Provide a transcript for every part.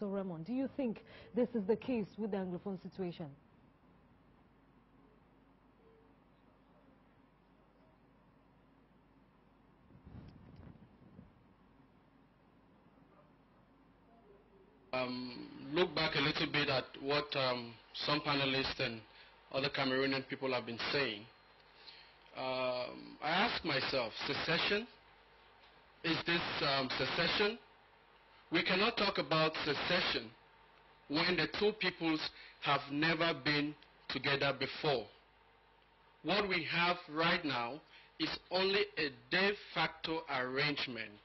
So Ramon, do you think this is the case with the Anglophone situation? Um, look back a little bit at what um, some panelists and other Cameroonian people have been saying. Um, I ask myself, secession? Is this um, secession? We cannot talk about secession when the two peoples have never been together before. What we have right now is only a de facto arrangement.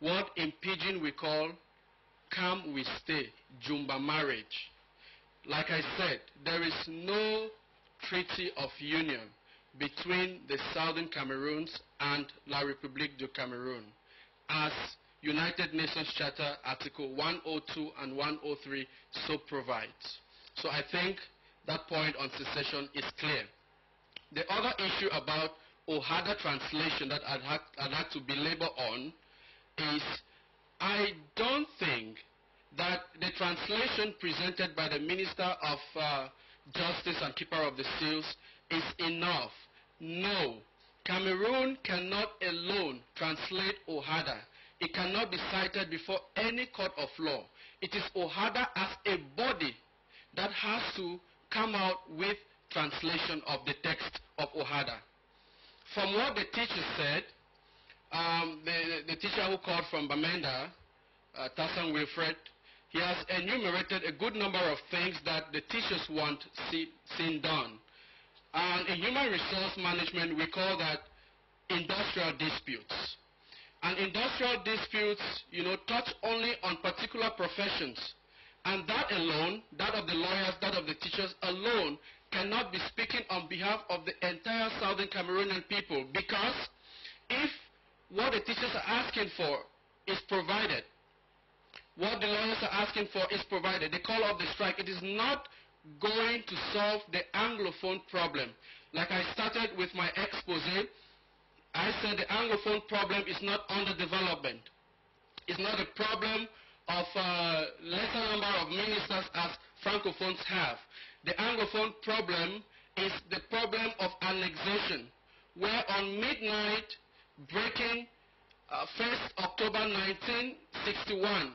What in Pidgin we call come we stay, Jumba marriage. Like I said, there is no treaty of union between the Southern Cameroons and La République du Cameroun as United Nations Charter Article 102 and 103 so provides. So I think that point on secession is clear. The other issue about OHADA translation that I'd, have, I'd to belabor on is I don't think that the translation presented by the Minister of uh, Justice and Keeper of the Seals is enough. No. Cameroon cannot alone translate OHADA it cannot be cited before any court of law. It is OHADA as a body that has to come out with translation of the text of OHADA. From what the teacher said, um, the, the, teacher who called from Bamenda, uh, Tassang Wilfred, he has enumerated a good number of things that the teachers want see, seen done. And in human resource management, we call that industrial disputes. And industrial disputes, you know, touch only on particular professions. And that alone, that of the lawyers, that of the teachers alone, cannot be speaking on behalf of the entire Southern Cameroonian people. Because if what the teachers are asking for is provided, what the lawyers are asking for is provided, the call of the strike, it is not going to solve the Anglophone problem. Like I started with my expose, I said the Anglophone problem is not underdevelopment. It's not a problem of uh, lesser number of ministers as Francophones have. The Anglophone problem is the problem of annexation, where on midnight, breaking uh, 1st October 1961,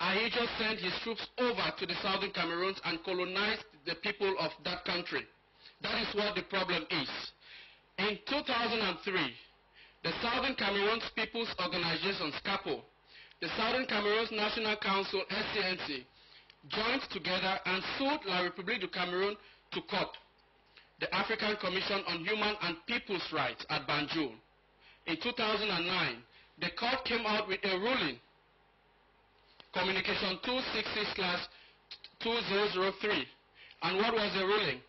Ahidjo sent his troops over to the southern Cameroons and colonized the people of that country. That is what the problem is. In 2003, the Southern Cameroons People's Organization, SCAPO, the Southern Cameroons National Council, SCNC, joined together and sued La République du Cameroun to court, the African Commission on Human and People's Rights at Banjul. In 2009, the court came out with a ruling, Communication 260-2003. And what was the ruling?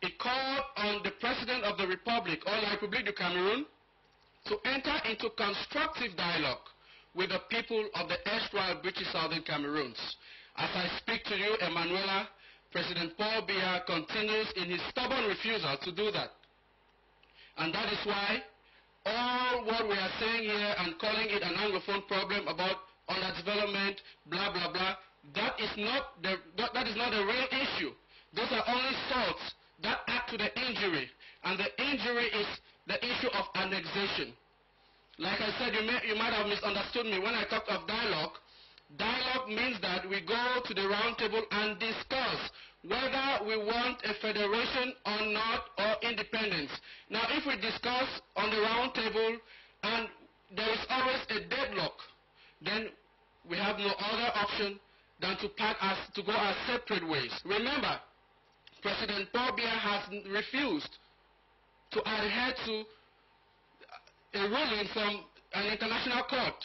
It called on the President of the Republic, or La République du Cameroun, to enter into constructive dialogue with the people of the erstwhile British Southern Cameroons. As I speak to you, Emanuela, President Paul Biya continues in his stubborn refusal to do that. And that is why all what we are saying here and calling it an Anglophone problem about underdevelopment, blah, blah, blah, that is not the, that, that is not a real issue. Those are only salts that add to the injury. And the injury is the issue of annexation. Like I said, you, may, you might have misunderstood me when I talked of dialogue. Dialogue means that we go to the round table and discuss whether we want a federation or not or independence. Now, if we discuss on the round table and there is always a deadlock, then we have no other option than to us to go our separate ways. Remember, President Paul has refused to adhere to a ruling from an international court,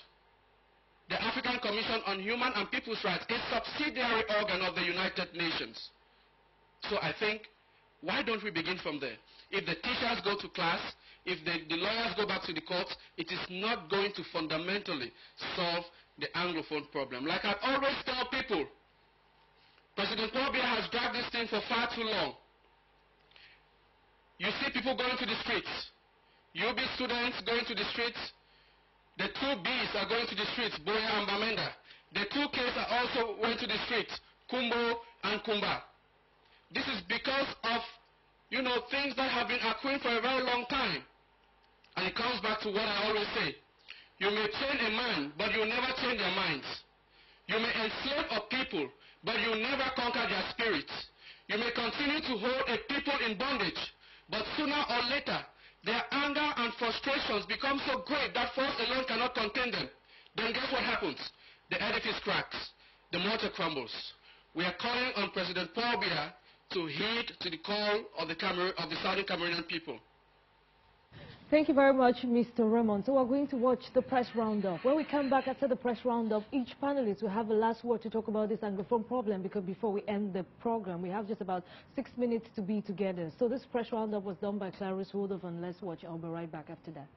the African Commission on Human and People's Rights, a subsidiary organ of the United Nations. So I think, why don't we begin from there? If the teachers go to class, if the, the lawyers go back to the courts, it is not going to fundamentally solve the Anglophone problem. Like I always tell people, President Paul has dragged this thing for far too long. You see people going to the streets. UB students going to the streets. The two Bs are going to the streets, Buea and Bamenda. The two Ks are also went to the streets, Kumbo and Kumba. This is because of, you know, things that have been accruing for a very long time. And it comes back to what I always say. You may train a man, but you never change their minds. You may enslave a people, but you never conquer their spirits. You may continue to hold a people in bondage, but sooner or later, their anger and frustrations become so great that force alone cannot contain them. Then guess what happens? The edifice cracks. The mortar crumbles. We are calling on President Paul Biya to heed to the call of the, of the Southern Cameroonian people. Thank you very much, Mr. Raymond. So we're going to watch the press roundup. When we come back after the press roundup, each panelist will have a last word to talk about this Anglophone problem because before we end the program, we have just about six minutes to be together. So this press roundup was done by Clarice Woodruff and let's watch. I'll be right back after that.